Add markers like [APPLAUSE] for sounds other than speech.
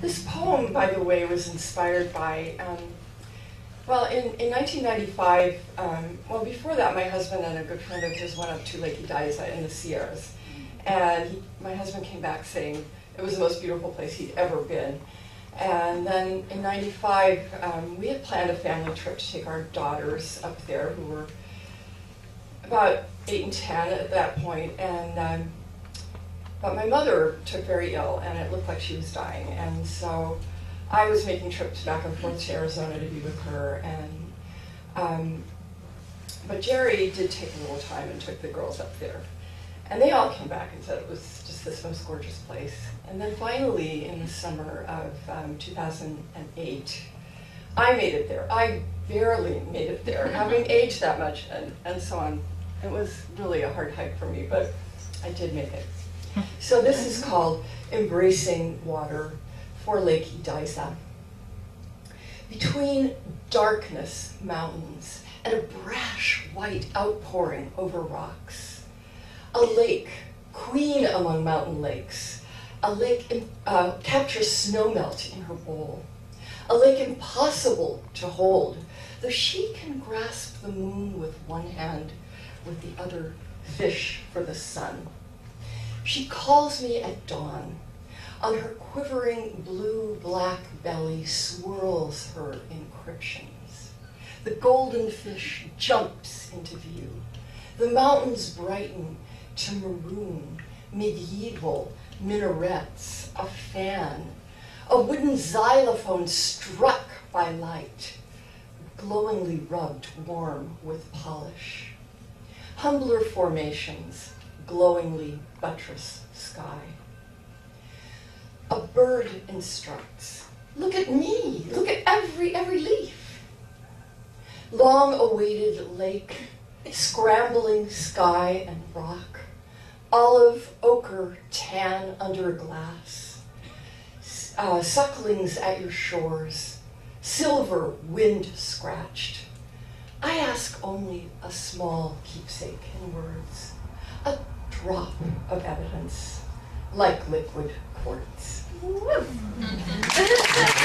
This poem, by the way, was inspired by, um, well, in, in 1995, um, well, before that, my husband and a good friend of his went up to Lake Ediza in the Sierras. And he, my husband came back saying it was the most beautiful place he'd ever been. And then in 95, um, we had planned a family trip to take our daughters up there, who were about 8 and 10 at that point, and um, but my mother took very ill, and it looked like she was dying, and so I was making trips back and forth to Arizona to be with her, and um, but Jerry did take a little time and took the girls up there, and they all came back and said it was just this most gorgeous place. And then finally, in the summer of um, 2008, I made it there. I barely made it there, [LAUGHS] having aged that much and, and so on. It was really a hard hike for me, but I did make it. So this is called Embracing Water for Lake Ediza. Between darkness mountains and a brash white outpouring over rocks, a lake, queen among mountain lakes, a lake uh, captures snowmelt in her bowl, a lake impossible to hold, though she can grasp the moon with one hand, with the other fish for the sun. She calls me at dawn. On her quivering blue black belly swirls her encryptions. The golden fish jumps into view. The mountains brighten to maroon, medieval minarets, a fan, a wooden xylophone struck by light, glowingly rubbed warm with polish. Humbler formations, glowingly buttress sky. A bird instructs. Look at me. Look at every every leaf. Long awaited lake, scrambling sky and rock, olive, ochre, tan under glass, uh, sucklings at your shores, silver wind scratched. I ask only a small keepsake in words, a drop of evidence, like liquid quartz. [LAUGHS]